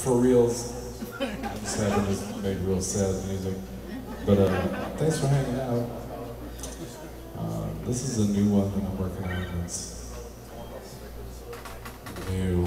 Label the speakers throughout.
Speaker 1: for reals. I just had to just make real sad music. But uh, thanks for hanging out. Uh, this is a new one that I'm working on. It's new.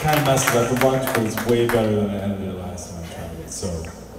Speaker 2: kind of messed it up. The but it's way better than I ended it last time I tried it, so.